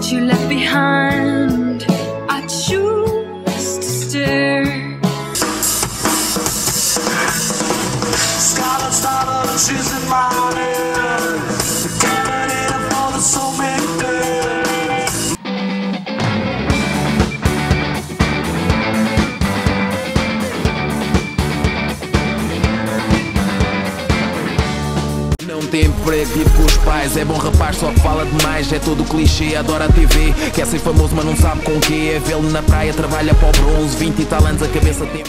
that you left behind. I choose. Emprego, vive com os pais. É bom rapaz, só que fala demais. É todo clichê, adora a TV Quer ser famoso mas não sabe com o quê. É vê-lo na praia, trabalha para o bronze. 20 e tal anos, a cabeça tem